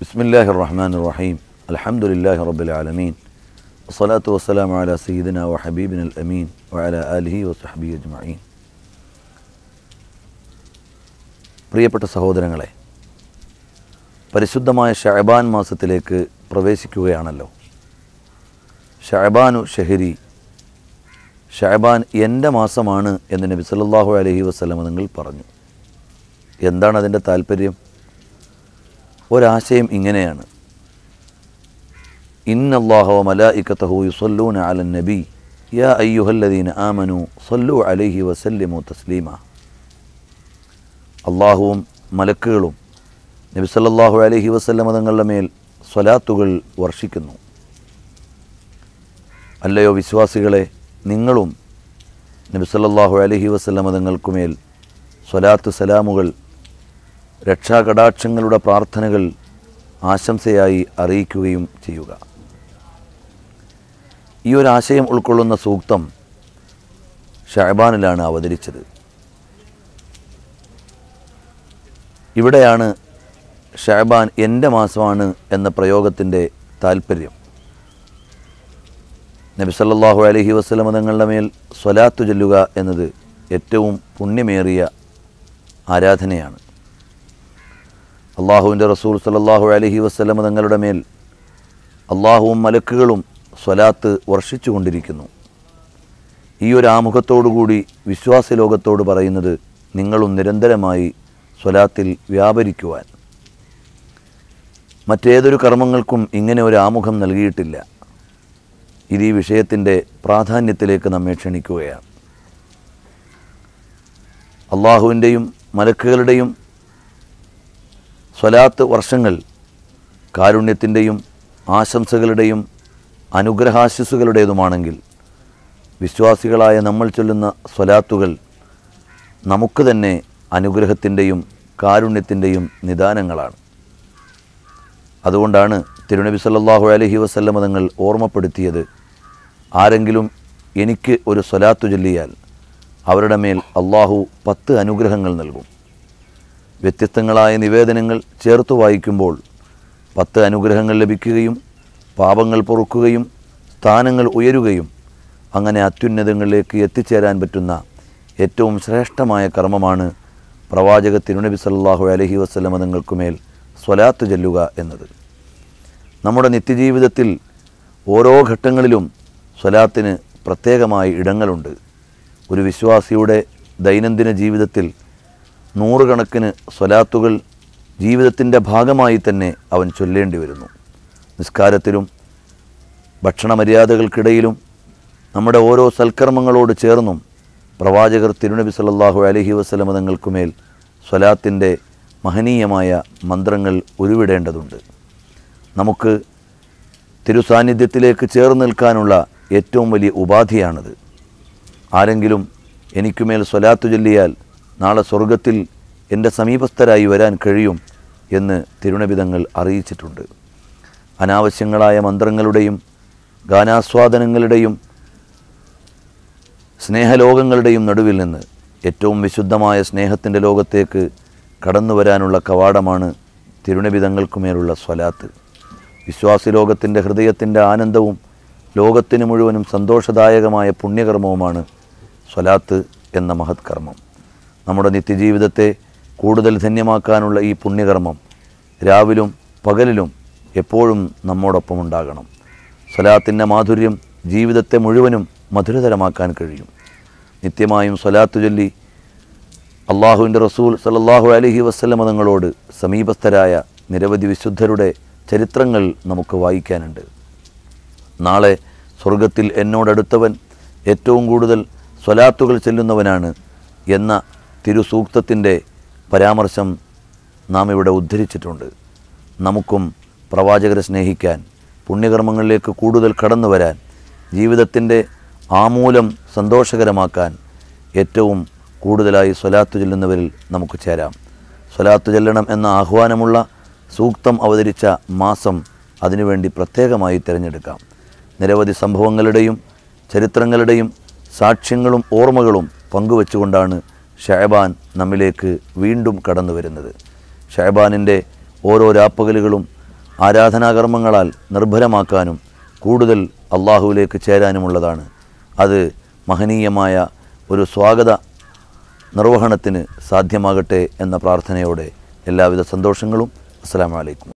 بسم الله الرحمن الرحيم الحمد لله رب العالمين والصلاة والسلام على سيدنا وحبيبنا الأمين وعلى آله وصحبه أجمعين പ്രിയപ്പെട്ട സഹോദരങ്ങളെ പരിശുദ്ധമായ ഷഅബാൻ മാസത്തിലേക്ക് പ്രവേശിക്കുകയാണല്ലോ ഷഅബാനു ഷഹരി ഷഅബാൻ എൻ്റെ മാസമാണ് എന്ന് നബി സല്ലല്ലാഹു അലൈഹി വസല്ലമ നിങ്ങൾ പറഞ്ഞു എന്താണ് അതിൻ്റെ താല്പര്യം ഒരാശയം ഇങ്ങനെയാണ്. ഇന്നല്ലാഹു മലായിക്കത്തഹു യുസല്ലൂന അലൻ നബി. യാ അയ്യുഹല്ലദീന ആമനു സല്ലു അലൈഹി വസല്ലിമു തസ്ലീമ. അള്ളാഹുവും മലക്കുകളും നബി സല്ലാഹു അലഹി വസല്ലമ തങ്ങളുടെ മേൽ സ്വലാത്തുകൾ വർഷിക്കുന്നു. അല്ലയോ വിശ്വാസികളെ നിങ്ങളും നബി സല്ലാഹു അലഹി വസല്ലമ തങ്ങൾക്കുമേൽ സ്വലാത്ത് സലാമുകൾ രക്ഷാകടാക്ഷങ്ങളുടെ പ്രാർത്ഥനകൾ ആശംസയായി അറിയിക്കുകയും ചെയ്യുക. ഈ ഒരു ആശയം ഉൾക്കൊള്ളുന്ന സൂക്തം ഷഹബാനിലാണ് അവതരിച്ചത്. ഇവിടെയാണ് ഷഹബാൻ എന്റെ മാസമാണ് എന്ന പ്രയോഗത്തിന്റെ താല്പര്യം നബി സല്ലല്ലാഹു അലൈഹി വസല്ലമ തങ്ങളുടെ മേൽ സ്വലാത്തു ചൊല്ലുക എന്നത് ഏറ്റവും പുണ്യമേറിയ ആരാധനയാണ്. അള്ളാഹുവിന്റെ റസൂൽ സല്ലല്ലാഹു അലഹി വസ്ലമ തങ്ങളുടെ മേൽ അള്ളാഹുവും മലക്കുകളും സ്വലാത്ത് വർഷിച്ചു കൊണ്ടിരിക്കുന്നു. ഈ ഒരു ആമുഖത്തോടുകൂടി വിശ്വാസ ലോകത്തോട് പറയുന്നത് നിങ്ങളും നിരന്തരമായി സ്വലാത്തിൽ വ്യാപരിക്കുവാൻ. മറ്റേതൊരു കർമ്മങ്ങൾക്കും ഇങ്ങനെ ഒരു ആമുഖം നൽകിയിട്ടില്ല. ഇത് ഈ വിഷയത്തിന്റെ പ്രാധാന്യത്തിലേക്ക് നമ്മെ ക്ഷണിക്കുകയാണ്. അള്ളാഹുവിന്റെയും മലക്കുകളുടെയും സ്വലാത്ത് വർഷങ്ങൾ കാരുണ്യത്തിന്റെയും ആശംസകളുടെയും അനുഗ്രഹാശിസുകളുടേതുമാണെങ്കിൽ വിശ്വാസികളായ നമ്മൾ ചൊല്ലുന്ന സ്വലാത്തുകൾ നമുക്ക് തന്നെ അനുഗ്രഹത്തിന്റെയും കാരുണ്യത്തിന്റെയും നിദാനങ്ങളാണ്. അതുകൊണ്ടാണ് തിരുനബി സല്ലാഹു അലഹി വസല്ലമ തങ്ങൾ ഓർമ്മപ്പെടുത്തിയത് ആരെങ്കിലും എനിക്ക് ഒരു സ്വലാത്തു ചൊല്ലിയാൽ അവരുടെ മേൽ അള്ളാഹു പത്ത് അനുഗ്രഹങ്ങൾ നൽകും. വ്യത്യസ്തങ്ങളായ നിവേദനങ്ങൾ ചേർത്ത് വായിക്കുമ്പോൾ പത്ത് അനുഗ്രഹങ്ങൾ ലഭിക്കുകയും പാപങ്ങൾ പൊറുക്കുകയും സ്ഥാനങ്ങൾ ഉയരുകയും അങ്ങനെ അത്യുന്നതങ്ങളിലേക്ക് എത്തിച്ചേരാൻ പറ്റുന്ന ഏറ്റവും ശ്രേഷ്ഠമായ കർമ്മമാണ് പ്രവാചക തിരുനബി സല്ലല്ലാഹു അലൈഹി വസല്ലമ തങ്ങൾക്കുമേൽ സ്വലാത്ത് ചെല്ലുക എന്നത്. നമ്മുടെ നിത്യജീവിതത്തിൽ ഓരോ ഘട്ടങ്ങളിലും സ്വലാത്തിന് പ്രത്യേകമായ ഇടങ്ങളുണ്ട്. ഒരു വിശ്വാസിയുടെ ദൈനംദിന ജീവിതത്തിൽ നൂറുകണക്കിന് സ്വലാത്തുകൾ ജീവിതത്തിന്റെ ഭാഗമായി തന്നെ അവൻ ചൊല്ലേണ്ടി വരുന്നു. നിസ്കാരത്തിലും ഭക്ഷണമര്യാദകൾക്കിടയിലും നമ്മുടെ ഓരോ സൽക്കർമ്മങ്ങളോട് ചേർന്നും പ്രവാചകർ തിരുനബി സല്ലല്ലാഹു അലഹി വസല്ലമ തങ്ങൾക്കുമേൽ സ്വലാത്തിന്റെ മഹനീയമായ മന്ത്രങ്ങൾ ഉരുവിടേണ്ടതുണ്ട്. നമുക്ക് തിരുസാന്നിധ്യത്തിലേക്ക് ചേർന്ന് നിൽക്കാനുള്ള ഏറ്റവും വലിയ ഉപാധിയാണിത്. ആരെങ്കിലും എനിക്കുമേൽ സ്വലാത്തു ചൊല്ലിയാൽ നാളെ സ്വർഗത്തിൽ എന്റെ സമീപസ്ഥരായി വരാൻ കഴിയും എന്ന് തിരുണബിതങ്ങൾ അറിയിച്ചിട്ടുണ്ട്. അനാവശ്യങ്ങളായ മന്ത്രങ്ങളുടെയും ഗാനാസ്വാദനങ്ങളുടെയും സ്നേഹലോകങ്ങളുടെയും നടുവിൽ നിന്ന് ഏറ്റവും വിശുദ്ധമായ സ്നേഹത്തിന്റെ ലോകത്തേക്ക് കടന്നു വരാനുള്ള കവാടമാണ് തിരുണബിതങ്ങൾക്കുമേലുള്ള സ്വലാത്ത്. വിശ്വാസി ലോകത്തിന്റെ ഹൃദയത്തിന്റെ ആനന്ദവും ലോകത്തിന് മുഴുവനും സന്തോഷദായകമായ പുണ്യകർമ്മവുമാണ് സ്വലാത്ത് എന്ന മഹത് കർമ്മം നമ്മുടെ നിത്യജീവിതത്തെ കൂടുതൽ ധന്യമാക്കാനുള്ള ഈ പുണ്യകർമ്മം രാവിലും പകലിലും എപ്പോഴും നമ്മോടൊപ്പം ഉണ്ടാകണം. സ്വലാത്തിന്റെ മാധുര്യം ജീവിതത്തെ മുഴുവനും മധുരതരമാക്കാൻ കഴിയും. നിത്യമായും സ്വലാത്തു ചൊല്ലി അള്ളാഹുവിന്റെ റസൂൽ സലല്ലാഹു അലഹി വസ്ലമ തങ്ങളോട് സമീപസ്ഥരായ നിരവധി വിശുദ്ധരുടെ ചരിത്രങ്ങൾ നമുക്ക് വായിക്കാനുണ്ട്. നാളെ സ്വർഗത്തിൽ എന്നോടടുത്തവൻ ഏറ്റവും കൂടുതൽ സ്വലാത്തുകൾ ചെല്ലുന്നവനാണ് എന്ന തിരുസൂക്തത്തിന്റെ പരാമർശം നാം ഇവിടെ ഉദ്ധരിച്ചിട്ടുണ്ട്. നമുക്കും പ്രവാചകരെ സ്നേഹിക്കാൻ പുണ്യകർമ്മങ്ങളിലേക്ക് കൂടുതൽ കടന്നു വരാൻ ജീവിതത്തിന്റെ ആമൂലം സന്തോഷകരമാക്കാൻ ഏറ്റവും കൂടുതലായി സ്വലാത്തു ചെല്ലുന്നവരിൽ നമുക്ക് ചേരാം. സ്വലാത്തു ചെല്ലണം എന്ന ആഹ്വാനമുള്ള സൂക്തം അവതരിച്ച മാസം അതിനുവേണ്ടി പ്രത്യേകമായി തിരഞ്ഞെടുക്കാം. നിരവധി സംഭവങ്ങളുടെയും ചരിത്രങ്ങളുടെയും സാക്ഷ്യങ്ങളും ഓർമ്മകളും പങ്കുവെച്ചുകൊണ്ടാണ് ഷഹബാൻ നമ്മിലേക്ക് വീണ്ടും കടന്നു വരുന്നത്. ഷഹബാനിന്റെ ഓരോ രാപ്പകലുകളും ആരാധനാകർമ്മങ്ങളാൽ നിർഭരമാക്കാനും കൂടുതൽ അള്ളാഹുവിലേക്ക് ചേരാനുമുള്ളതാണ്. അത് മഹനീയമായ ഒരു സ്വാഗത നിർവഹണത്തിന് സാധ്യമാകട്ടെ എന്ന പ്രാർത്ഥനയോടെ എല്ലാവിധ സന്തോഷങ്ങളും. അസ്സാം അലൈക്കും.